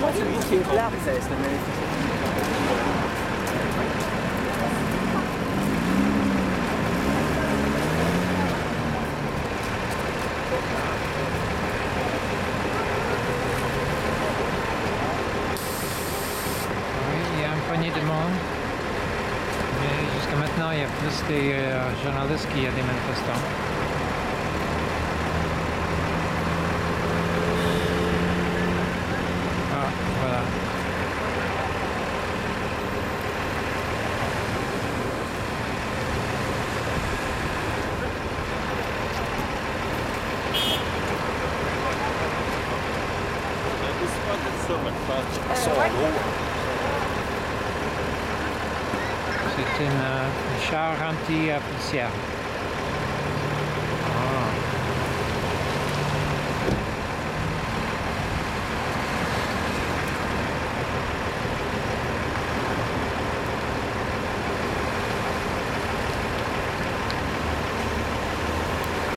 qui est là, c'est la manifestation. Oui, il y a un poignet de monde. Mais jusqu'à maintenant, il y a plus des euh, journalistes qu'il y a des manifestants. Summet för sagor. C'était une, une charge.